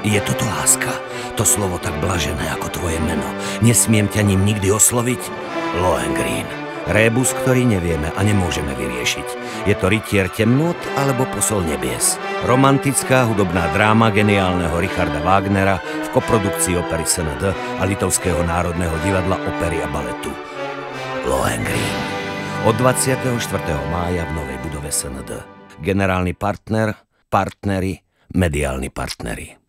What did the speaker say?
Je toto láska, to slovo tak blažené ako tvoje meno. Nesmiem ťa ním nikdy osloviť? Lohengrín. Rébus, ktorý nevieme a nemôžeme vyriešiť. Je to rytier temnot alebo posol nebies. Romantická hudobná dráma geniálneho Richarda Wagnera v koprodukcii opery SND a Litovského národného divadla opery a baletu. Lohengrín. Od 24. mája v novej budove SND. Generálny partner, partnery, mediálni partnery.